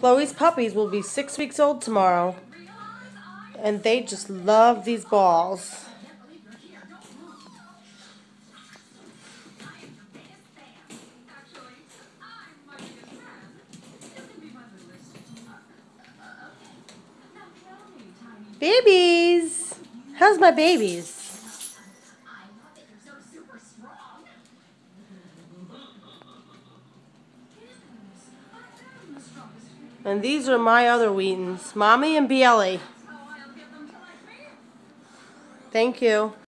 Chloe's puppies will be six weeks old tomorrow. And they just love these balls. Babies! How's my babies? And these are my other Wheatens, Mommy and Bielly. Thank you.